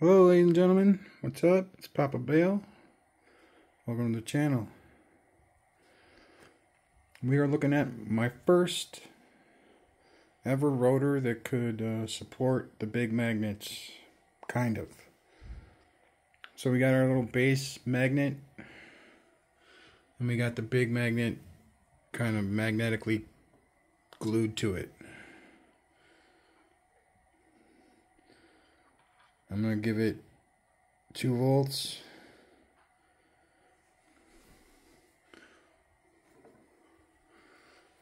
Hello ladies and gentlemen, what's up? It's Papa Bale. Welcome to the channel. We are looking at my first ever rotor that could uh, support the big magnets, kind of. So we got our little base magnet, and we got the big magnet kind of magnetically glued to it. I'm going to give it 2 volts.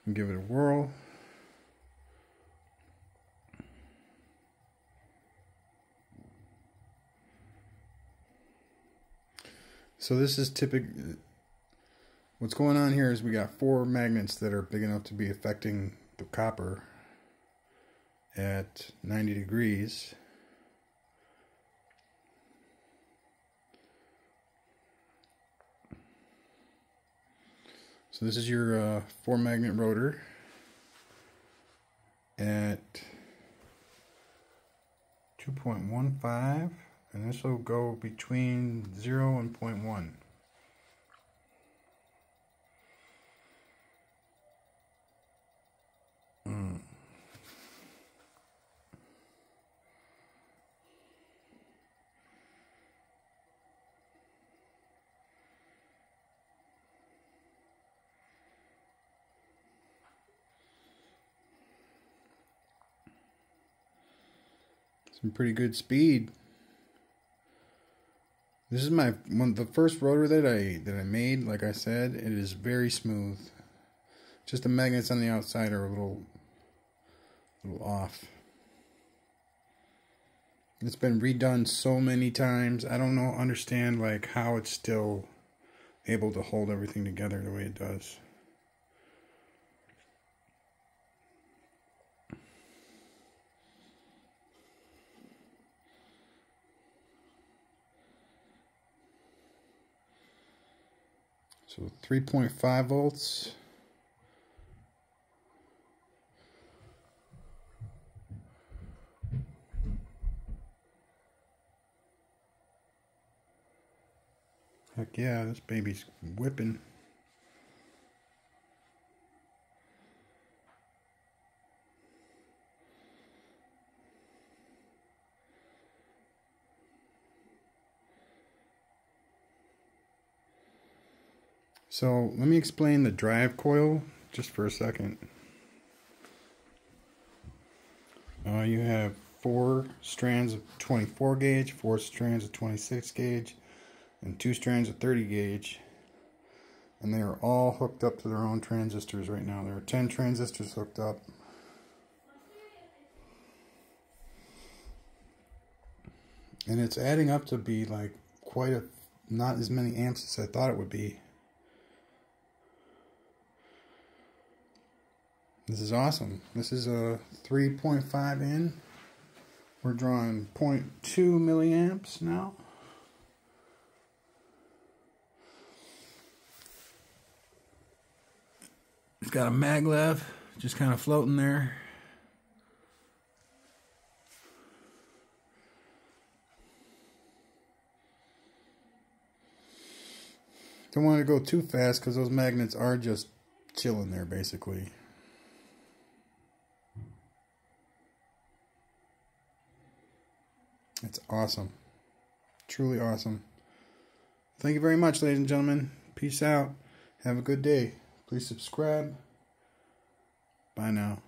And give it a whirl. So this is typical. What's going on here is we got four magnets that are big enough to be affecting the copper at 90 degrees. So this is your uh, four magnet rotor at 2.15 and this will go between 0 and 0.1. Some pretty good speed. This is my one the first rotor that I that I made. Like I said, it is very smooth. Just the magnets on the outside are a little a little off. It's been redone so many times. I don't know understand like how it's still able to hold everything together the way it does. So 3.5 volts. Heck yeah, this baby's whipping. So let me explain the drive coil just for a second. Uh, you have four strands of 24 gauge, four strands of 26 gauge, and two strands of 30 gauge. And they are all hooked up to their own transistors right now. There are 10 transistors hooked up. And it's adding up to be like quite a, not as many amps as I thought it would be. This is awesome. This is a 3.5 in. We're drawing 0.2 milliamps now. It's got a maglev just kind of floating there. Don't want to go too fast because those magnets are just chilling there basically. It's awesome. Truly awesome. Thank you very much, ladies and gentlemen. Peace out. Have a good day. Please subscribe. Bye now.